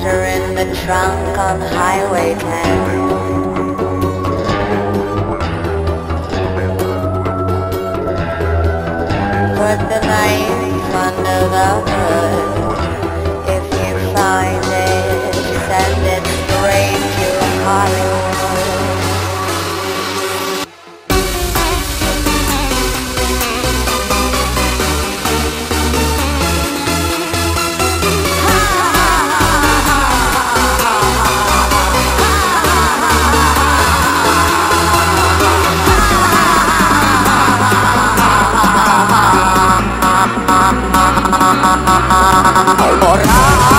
her in the trunk on Highway 10. Put the knife under the hood. If you find it, send it straight to Hollywood. Alright.